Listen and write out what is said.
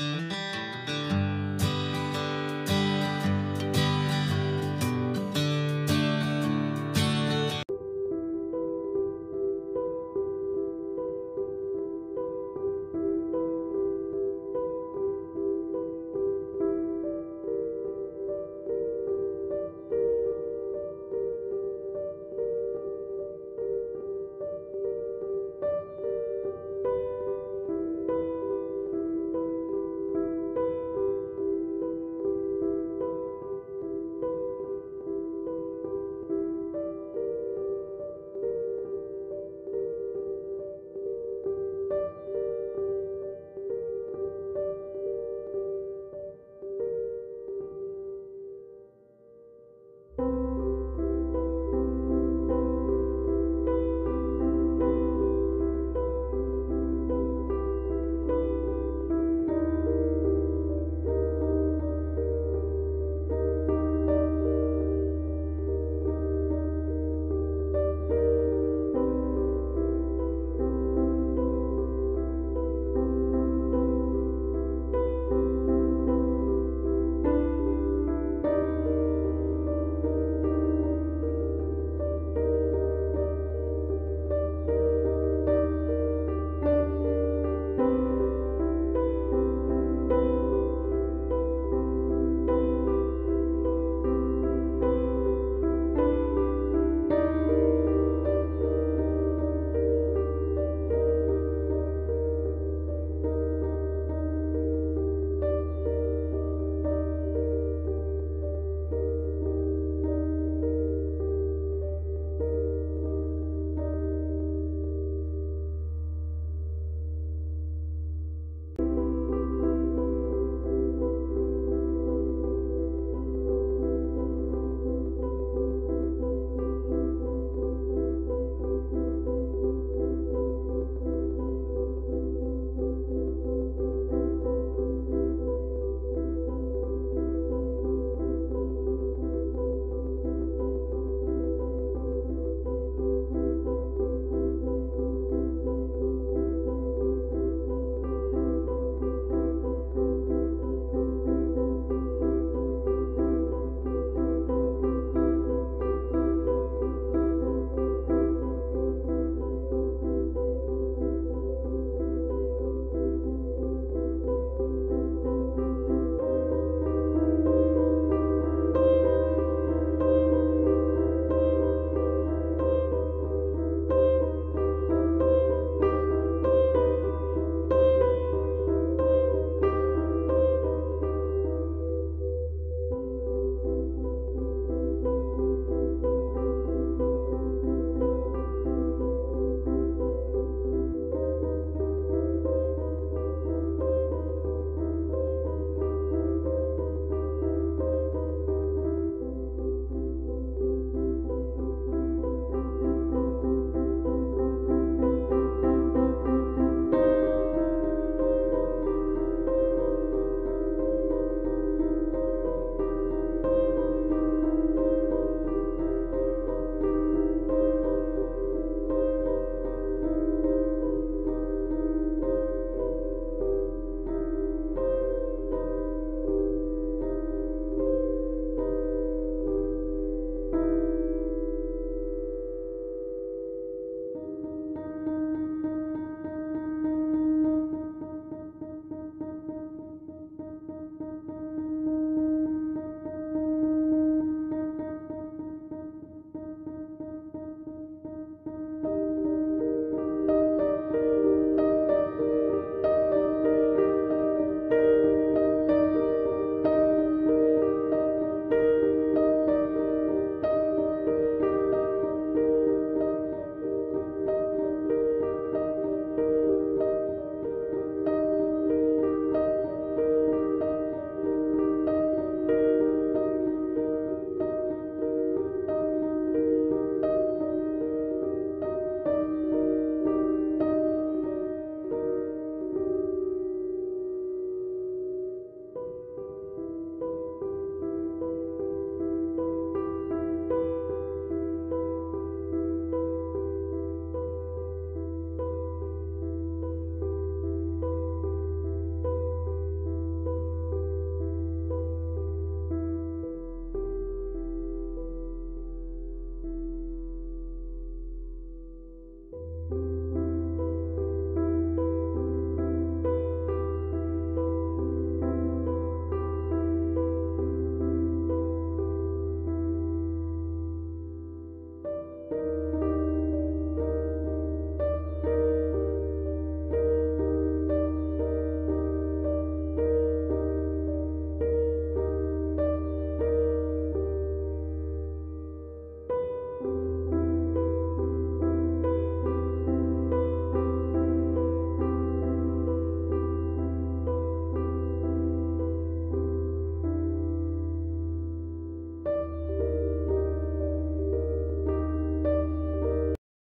Bye.